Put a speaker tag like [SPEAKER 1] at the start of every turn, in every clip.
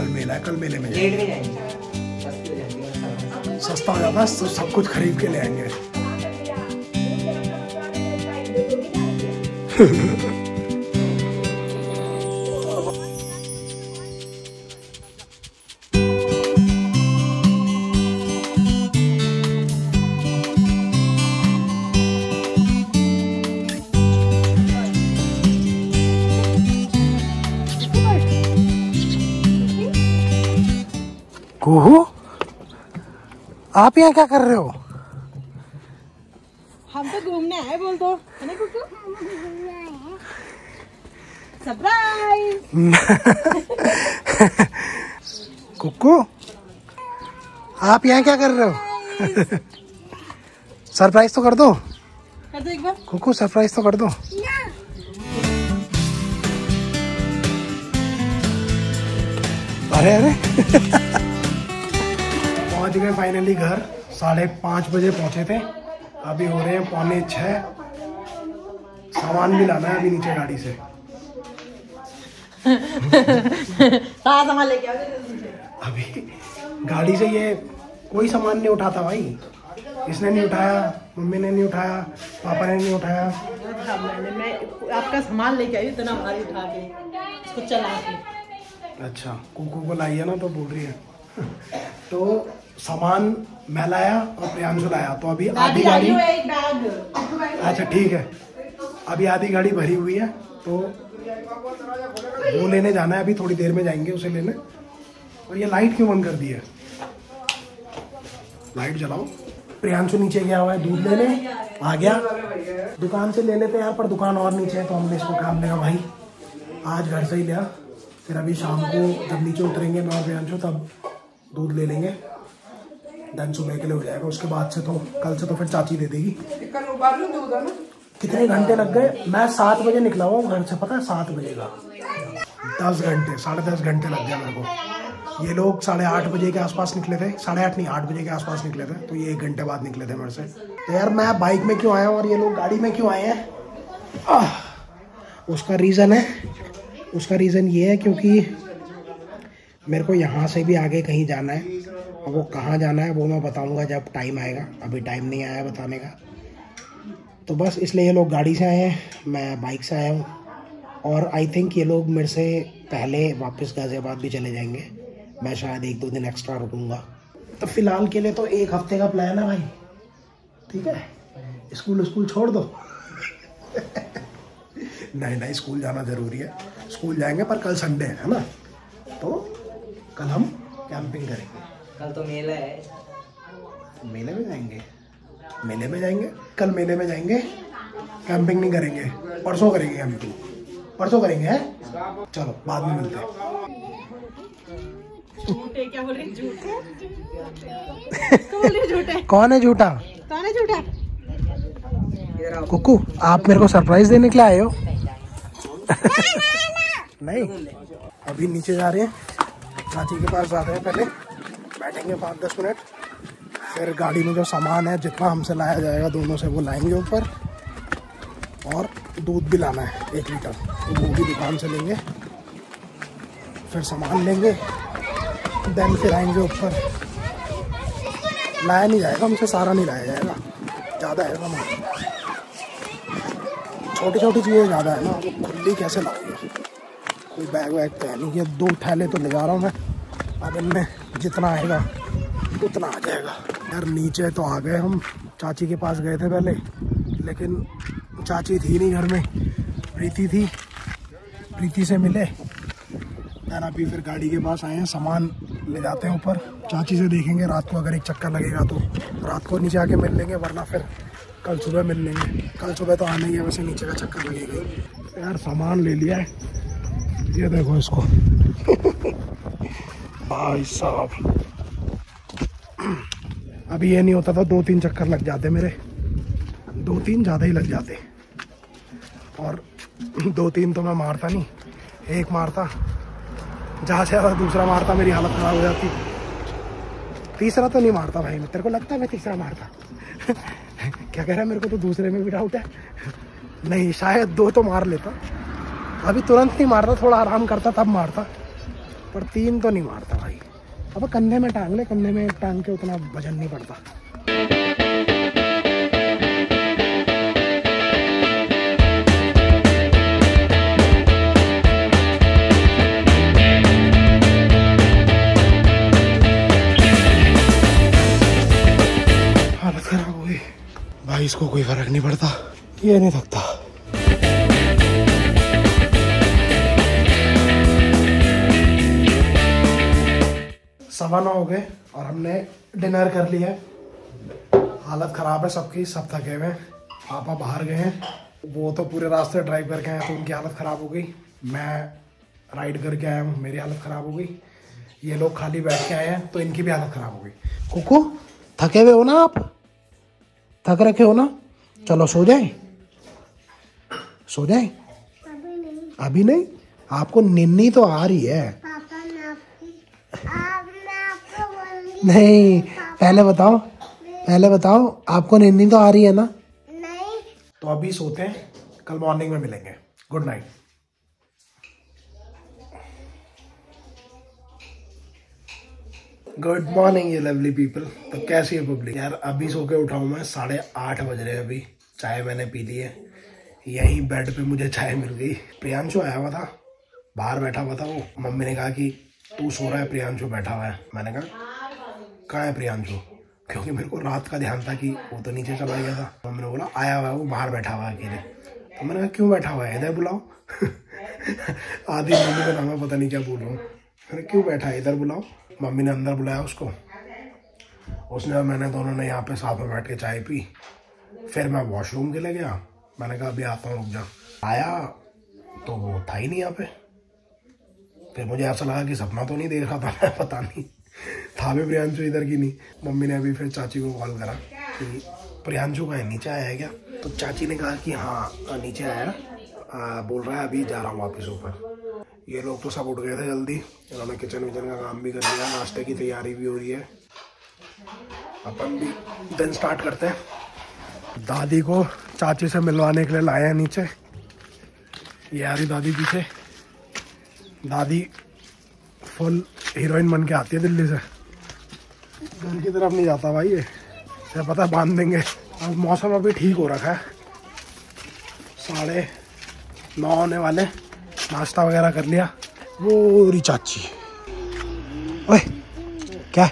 [SPEAKER 1] कल मेला है कल मेले में
[SPEAKER 2] जाएँगे। सस्ती हो जाती है
[SPEAKER 1] हो है तो सब कुछ खरीद के ले आएँगे। आप यहाँ क्या कर रहे हो?
[SPEAKER 3] हम तो घूमने आए बोल दो। है ना कुकू? सरप्राइज़
[SPEAKER 1] आप यहाँ क्या कर रहे हो? सरप्राइज़ तो कर दो।
[SPEAKER 3] कर दो एक बार।
[SPEAKER 1] कुक्कू सरप्राइज़ तो कर दो। अरे अरे। पहुँच गए फाइनली घर। साढ़े पाँच बजे पहुँचे थे। अभी हो रहे हैं पौने छः सामान भी लाना है अभी नीचे गाड़ी से।
[SPEAKER 3] सारा सामान लेके
[SPEAKER 1] अभी गाड़ी से ये कोई सामान नहीं उठाता भाई। इसने नहीं उठाया मम्मी ने नहीं उठाया पापा ने नहीं उठाया।
[SPEAKER 3] मैंने मैं आपका सामान लेके आई इतना भारी उठा के इसको चला के।
[SPEAKER 1] अच्छा कुकू को लाई है ना तो बोल रही है। तो सामान मैं लाया और प्रियांशु लाया। तो अभी आधी गाड़ी अच्छा ठीक है। अभी आधी गाड़ी भरी हुई है तो वो लेने जाना है। अभी थोड़ी देर में जाएँगे उसे लेने। और ये लाइट क्यों बंद कर दी है? लाइट जलाओ। प्रियांशु नीचे गया हुआ है दूध लेने। आ गया। दुकान से ले लेते हैं यार पर दुकान और नीचे है तो हमने इसको काम लिया। भाई आज घर से ही लिया। फिर अभी शाम को जब नीचे उतरेंगे मैं और प्रियांशु तब दूध ले लेंगे। देन सुबह के लिए हो जाएगा उसके बाद से तो कल से तो फिर चाची दे देगी। कितने घंटे लग गए? मैं सात बजे निकला हूँ घर से पता है? सात बजे का। दस घंटे साढ़े दस घंटे लग गए मेरे को। ये लोग साढ़े आठ बजे के आसपास निकले थे। साढ़े आठ नहीं आठ बजे के आसपास निकले थे। तो ये एक घंटे बाद निकले थे मेरे से। तो यार मैं बाइक में क्यों आया हूँ और ये लोग गाड़ी में क्यों आए हैं? उसका रीज़न है उसका रीज़न ये है क्योंकि मेरे को यहाँ से भी आगे कहीं जाना है। और वो कहाँ जाना है, वो मैं बताऊँगा जब टाइम आएगा। अभी टाइम नहीं आया बताने का। तो बस इसलिए ये लोग गाड़ी से आए हैं, मैं बाइक से आया हूँ। और आई थिंक ये लोग मेरे से पहले वापस गाज़ियाबाद भी चले जाएँगे। मैं शायद एक दो दिन एक्स्ट्रा रुकूँगा। तो फ़िलहाल के लिए तो एक हफ़्ते का प्लान है भाई। ठीक है? स्कूल स्कूल छोड़ दो। नहीं नहीं, स्कूल जाना ज़रूरी है। स्कूल जाएँगे पर कल संडे है ना? तो कल हम कैंपिंग करेंगे।
[SPEAKER 2] कल तो मेला है।
[SPEAKER 1] मेले में जाएँगे। मेले में जाएँगे? कल मेले में जाएँगे? कैंपिंग नहीं करेंगे। परसों करेंगे कैंपिंग परसों करेंगे हैं? चलो बाद में मिलते हैं। कौन है झूठा?
[SPEAKER 3] कौन है झूठा?
[SPEAKER 2] इधर
[SPEAKER 1] कुकू आप मेरे को सरप्राइज़ देने के लिए आए हो? नहीं। अभी नीचे जा रहे हैं। चाची के पास जाते हैं पहले। बैठेंगे पाँच दस मिनट। फिर गाड़ी में जो सामान है, जितना हमसे लाया जाएगा, दोनों से वो लाएँगे ऊपर। और दूध भी लाना है, एक लीटर। तो वो भी दुकान से लेंगे। फिर सामान लेंगे देन फिर आएँगे ऊपर। लाया नहीं जाएगा हमसे, सारा नहीं लाया जाएगा। ज़्यादा है सामान। छोटी छोटी चीज़ें ज़्यादा है ना, वो खुली कैसे कोई बैग वैग तो है नहीं ये दो थैले तो ले जा रहा हूँ मैं। अब इनमें जितना आएगा, उतना आ जाएगा। यार, नीचे तो आ गए हम। चाची के पास गए थे पहले, लेकिन चाची थी नहीं घर में। प्रीति थी। प्रीति से मिले। यार अभी फिर गाड़ी के पास आए हैं, सामान ले जाते हैं ऊपर। चाची से देखेंगे, रात को अगर एक चक्कर लगेगा तो। रात को नीचे आके मिल लेंगे, वरना फिर कल सुबह मिल लेंगे। कल सुबह तो आना ही है, वैसे नीचे का चक्कर लगेगा यार, सामान ले लिया है। ये देखो इसको। भाई साहब। अभी ये नहीं होता था दो तीन चक्कर लग जाते मेरे। दो तीन ज़्यादा ही लग जाते। और दो तीन तो मैं मारता नहीं एक मारता। जहाँ से ज़्यादा दूसरा मारता मेरी हालत ख़राब हो जाती। तीसरा तो नहीं मारता भाई मैं तेरे को लगता है मैं तीसरा मारता? क्या कह रहा है मेरे को तो दूसरे में भी डाउट है। नहीं शायद दो तो मार लेता। अभी तुरंत नहीं मारता, थोड़ा आराम करता, तब मारता। पर तीन तो नहीं मारता भाई। अब कंधे में टांग ले, कंधे में टांग के उतना वज़न नहीं पड़ता हालत खराब हो गई। भाई, इसको कोई फ़र्क नहीं पड़ता। ये नहीं थकता। सवा नौ हो गए और हमने डिनर कर लिया। हालत खराब है सबकी सब थके हुए हैं। पापा बाहर गए हैं। वो तो पूरे रास्ते ड्राइव करके आए तो उनकी हालत ख़राब हो गई। मैं राइड करके आया हूँ मेरी हालत ख़राब हो गई। ये लोग खाली बैठ के आए हैं तो इनकी भी हालत ख़राब हो गई। कुकू थके हुए हो ना आप? थक रखे हो ना? चलो सो जाए। सो जाए।
[SPEAKER 4] अभी नहीं।
[SPEAKER 1] अभी नहीं? आपको निन्नी तो आ रही है। नहीं पहले बताओ पहले बताओ आपको निन्नी तो आ रही है ना?
[SPEAKER 4] नहीं।
[SPEAKER 1] तो अभी सोते हैं कल मॉर्निंग में मिलेंगे। गुड नाइट गुड मॉर्निंग ये लवली पीपल तो कैसी है पब्लिक यार अभी सो के उठाऊं मैं साढ़े आठ बज रहे हैं अभी। चाय मैंने पी ली है। यहीं बेड पे मुझे चाय मिल गई। प्रियांशु आया हुआ था बाहर बैठा हुआ था वो। मम्मी ने कहा कि तू सो रहा है प्रियांशु बैठा हुआ है। मैंने कहा कहाँ है प्रियांशु? क्योंकि मेरे को रात का ध्यान था कि वो तो नीचे चला गया था। मम्मी ने बोला, आया हुआ है वो, बाहर बैठा हुआ है अकेले। तो मैंने कहा, क्यों बैठा हुआ है? इधर बुलाओ। आधी मम्मी का नाम है पता नहीं क्या बोल रहा हूँ। मैंने क्यों बैठा है? इधर बुलाओ। मम्मी ने अंदर बुलाया उसको। उसने मैंने दोनों ने यहाँ पे साथ में बैठ के चाय पी। फिर मैं वॉशरूम के लिए गया। मैंने कहा, अभी आता हूँ, रुक जा। आया तो वो था ही नहीं यहाँ पे। फिर मुझे ऐसा लगा कि सपना तो नहीं देख रहा था मैं, पता नहीं। था भी प्रियांशु इधर की नहीं। मम्मी ने अभी फिर चाची को कॉल करा कि प्रियांशु का है नीचे आया है क्या? तो चाची ने कहा कि हाँ नीचे आया। आ, बोल रहा है अभी जा रहा हूँ वापस ऊपर। ये लोग तो सब उठ गए थे जल्दी। इन्होंने किचन विचन का काम भी कर लिया नाश्ते की तैयारी भी हो रही है। अपन भी दिन स्टार्ट करते हैं। दादी को चाची से मिलवाने के लिए लाए हैं नीचे। ये आ रही दादी पीछे। दादी फुल हीरोइन बन के आती है दिल्ली से। घर की तरफ़ नहीं जाता भाई ये। से पता बाँध देंगे। अब मौसम अभी ठीक हो रखा है। साढ़े नौ होने वाले। नाश्ता वगैरह कर लिया। वो चाची। ओए क्या?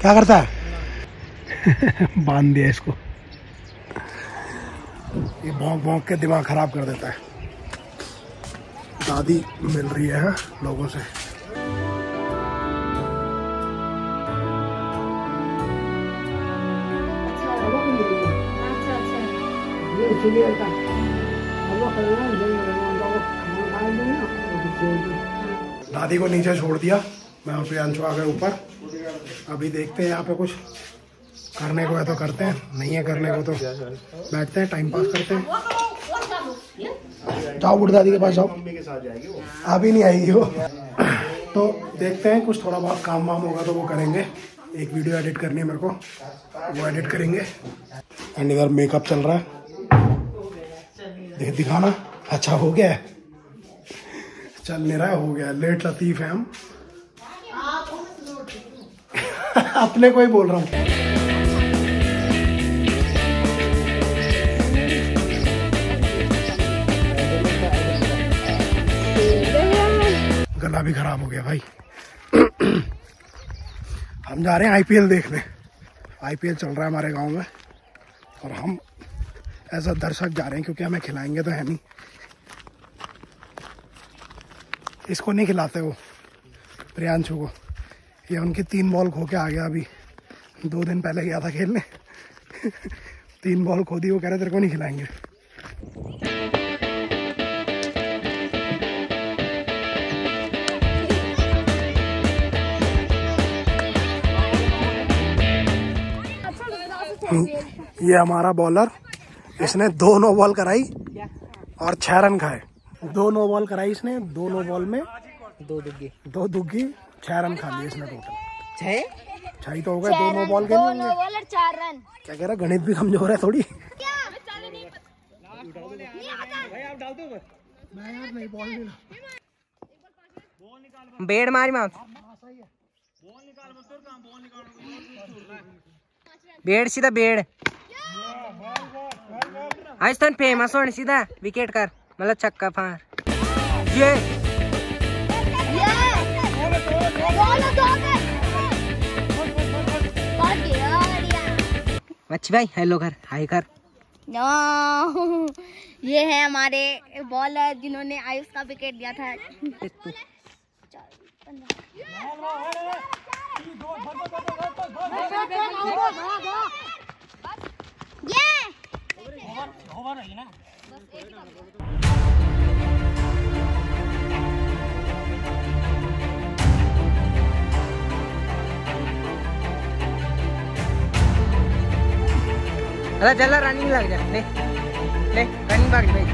[SPEAKER 1] क्या करता है? बाँध दिया इसको। ये भोंक भोंक के दिमाग खराब कर देता है। दादी मिल रही है हाँ, लोगों से। दादी को नीचे छोड़ दिया। मैं और प्रियांशु आ गए ऊपर। अभी देखते हैं यहाँ पे कुछ। करने को है तो करते हैं, नहीं है करने को तो। बैठते हैं टाइम पास करते हैं। जाओ बुढ़ दादी के पास जाओ। अभी नहीं आएगी वो। तो देखते हैं, कुछ थोड़ा बहुत काम वाम होगा तो वो करेंगे। एक वीडियो एडिट करनी है मेरे को। वो एडिट करेंगे। एंड इधर मेकअप चल रहा है। देख दिखाना। अच्छा हो गया चल नहीं रहा हो गया। लेट लतीफ है हम। अपने को ही बोल रहा हूँ। गला भी खराब हो गया भाई। हम जा रहे हैं आईपीएल देखने। आईपीएल चल रहा है हमारे गाँव में। और हम एज अ दर्शक जा रहे हैं क्योंकि हमें खिलाएँगे तो है नहीं। इसको नहीं खिलाते वो प्रियांशु को। ये उनकी तीन बॉल खो के आ गया अभी। दो दिन पहले गया था खेलने। तीन बॉल खो दी वो कह रहे तेरे को नहीं खिलाएँगे। ये हमारा बॉलर इसने दो नो बॉल कराई और छह रन खाए। दो नो बॉल कराई इसने दो नो बॉल में
[SPEAKER 2] दो दुग्गी।
[SPEAKER 1] दो दुग्गी छह रन खा लिए इसने टोटल
[SPEAKER 2] छह?
[SPEAKER 1] छह ही तो हो गए दो नो बॉल के
[SPEAKER 4] दो
[SPEAKER 1] नहीं
[SPEAKER 4] नो
[SPEAKER 1] होंगे
[SPEAKER 4] बॉल और चार रन।
[SPEAKER 1] क्या कह रहा है, गणित भी कमज़ोर है थोड़ी।
[SPEAKER 2] बेड़ मारी माउस बेड़ सीधा बेड़। आज तो फ़ेमस होने सीधा विकेट कर। मतलब छक्का फार। ये। मच्छी भाई हेलो कर हाय कर।
[SPEAKER 4] नो ये है हमारे बॉलर जिन्होंने आयुष का विकेट दिया था।
[SPEAKER 2] तू
[SPEAKER 4] ये
[SPEAKER 2] अरे चला रनिंग लग जा। ले ले रनिंग भाग भाई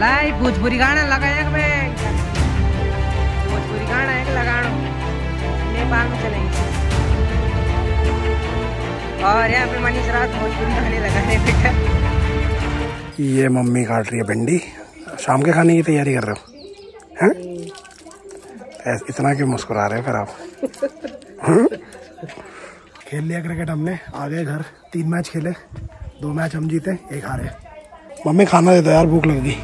[SPEAKER 2] लाई भोजपुरी गाना लगाया कि मैं भोजपुरी गाना है कि लगाना नेपाल में चलेंगे। और यहाँ पे मनीष रात भोजपुरी गाने लगा बेटा।
[SPEAKER 1] ये मम्मी काट रही है भिंडी। शाम के खाने की तैयारी कर रहे हो? हैं? इतना क्यों मुस्कुरा रहे हो फिर आप? खेल लिया क्रिकेट हमने। आ गए घर। तीन मैच खेले। दो मैच हम जीते, एक हारे। मम्मी खाना दे दो यार, भूख लग गई।